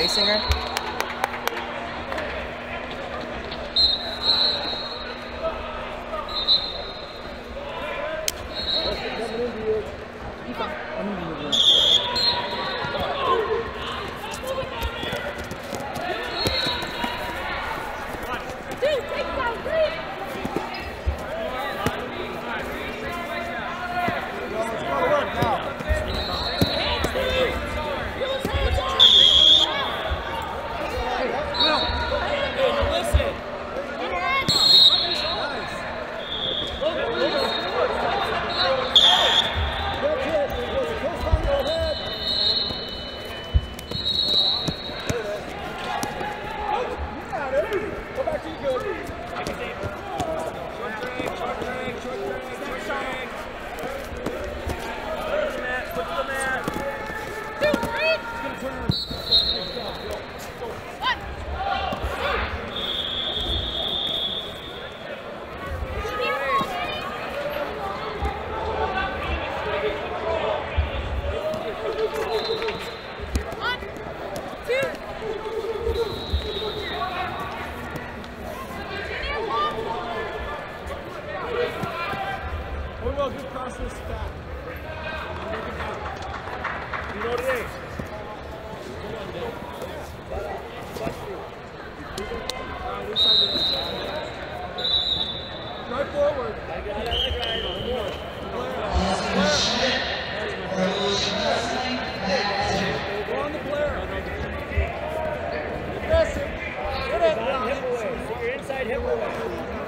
Baysingar. Look across this stack. Look it down. You know what it is? Drive on the Blair. Away. Your inside hip away.